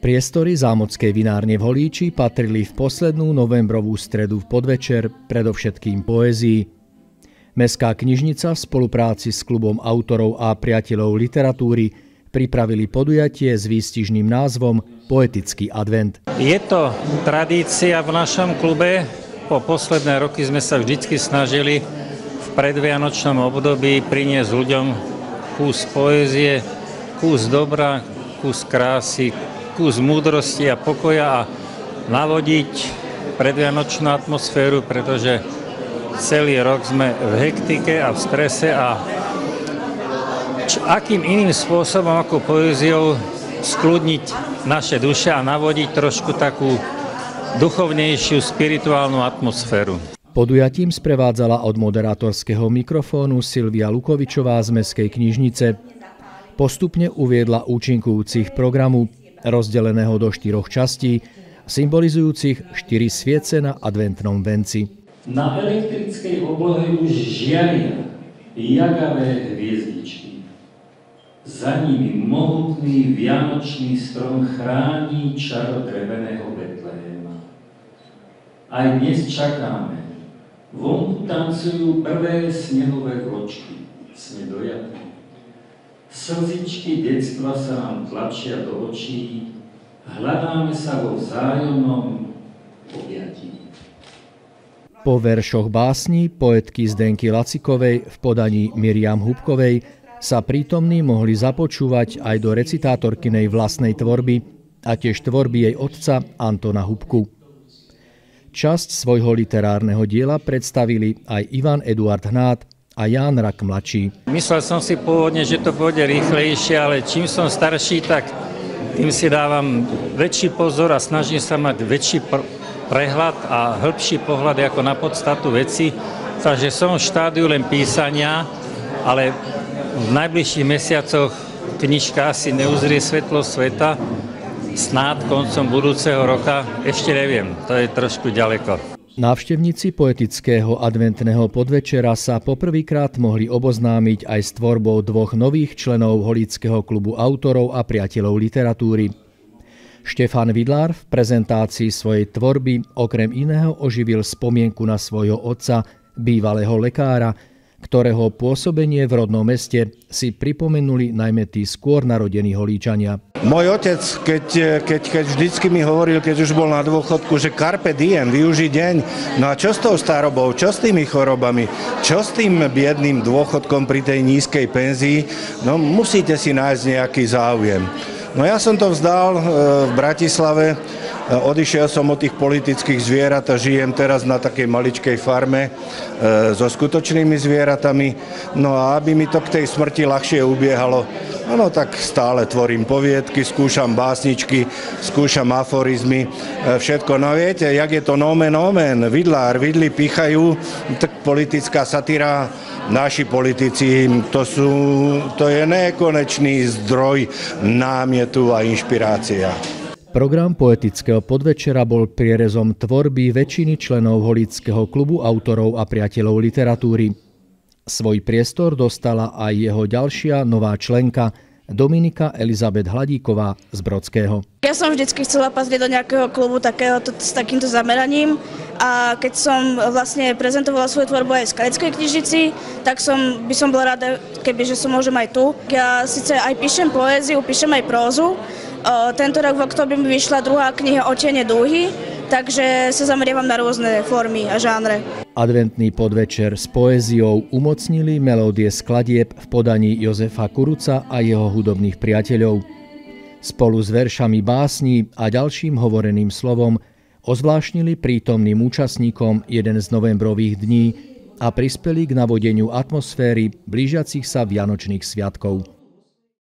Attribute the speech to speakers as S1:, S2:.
S1: Priestory zámockej vinárne v Holíči patrili v poslednú novembrovú stredu v podvečer predovšetkým poézii. Mestská knižnica v spolupráci s klubom autorov a priateľov literatúry pripravili podujatie s výstižným názvom Poetický advent.
S2: Je to tradícia v našom klube. Po posledné roky sme sa vždy snažili v predvianočnom období priniesť ľuďom kus poézie, kus dobra, kus krásy, kus múdrosti a pokoja a navodiť predvianočnú atmosféru, pretože celý rok sme v hektike a v strese a č- akým iným spôsobom ako poéziou skľudniť naše duše a navodiť trošku takú duchovnejšiu, spirituálnu atmosféru.
S1: Podujatím sprevádzala od moderátorského mikrofónu Silvia Lukovičová z Mestskej knižnice. Postupne uviedla účinkujúcich programu rozdeleného do štyroch častí, symbolizujúcich štyri sviece na adventnom venci.
S3: Na elektrickej oblohe už žiaria jagavé hviezdičky. Za nimi mohutný vianočný strom chrání čaro dreveného Betlehéma. Aj dnes čakáme. Vonku tancujú prvé snehové kočky. Sme dojatí. Slzičky detstva sa nám tlačia do očí, hľadáme sa vo vzájomnom objatí.
S1: Po veršoch básni poetky Zdenky Lacikovej v podaní Miriam Hubkovej sa prítomní mohli započúvať aj do recitátorkynej vlastnej tvorby a tiež tvorby jej otca Antona Hubku. Časť svojho literárneho diela predstavili aj Ivan Eduard Hnát a Ján Rak mladší.
S2: Myslel som si pôvodne, že to pôjde rýchlejšie, ale čím som starší, tak tým si dávam väčší pozor a snažím sa mať väčší pr- prehľad a hĺbší pohľad ako na podstatu veci. Takže som v štádiu len písania, ale v najbližších mesiacoch knižka asi neuzrie svetlo sveta. Snáď koncom budúceho roka, ešte neviem, to je trošku ďaleko.
S1: Návštevníci poetického adventného podvečera sa poprvýkrát mohli oboznámiť aj s tvorbou dvoch nových členov Holického klubu autorov a priateľov literatúry. Štefan Vidlár v prezentácii svojej tvorby okrem iného oživil spomienku na svojho otca, bývalého lekára, ktorého pôsobenie v rodnom meste si pripomenuli najmä tí skôr narodení holíčania.
S4: Môj otec, keď, keď, keď vždycky mi hovoril, keď už bol na dôchodku, že carpe diem, využij deň. No a čo s tou starobou, čo s tými chorobami, čo s tým biedným dôchodkom pri tej nízkej penzii? No musíte si nájsť nejaký záujem. No ja som to vzdal e, v Bratislave, Odišiel som od tých politických zvierat a žijem teraz na takej maličkej farme e, so skutočnými zvieratami. No a aby mi to k tej smrti ľahšie ubiehalo, no tak stále tvorím poviedky, skúšam básničky, skúšam aforizmy, e, všetko. No viete, jak je to nomen omen, vidlár, vidly pichajú, tak politická satíra naši politici, to, sú, to je nekonečný zdroj námietu a inšpirácia.
S1: Program poetického podvečera bol prierezom tvorby väčšiny členov Holického klubu autorov a priateľov literatúry. Svoj priestor dostala aj jeho ďalšia nová členka, Dominika Elizabeth Hladíková z Brodského.
S5: Ja som vždycky chcela patriť do nejakého klubu takého, s takýmto zameraním a keď som vlastne prezentovala svoju tvorbu aj v Skaleckej knižnici, tak som, by som bola rada, keby že som môžem aj tu. Ja síce aj píšem poéziu, píšem aj prózu, tento rok v oktobri mi vyšla druhá kniha Otiene dúhy, takže sa zameriavam na rôzne formy a žánre.
S1: Adventný podvečer s poéziou umocnili melódie skladieb v podaní Jozefa Kuruca a jeho hudobných priateľov. Spolu s veršami básní a ďalším hovoreným slovom ozvláštnili prítomným účastníkom jeden z novembrových dní a prispeli k navodeniu atmosféry blížiacich sa Vianočných sviatkov.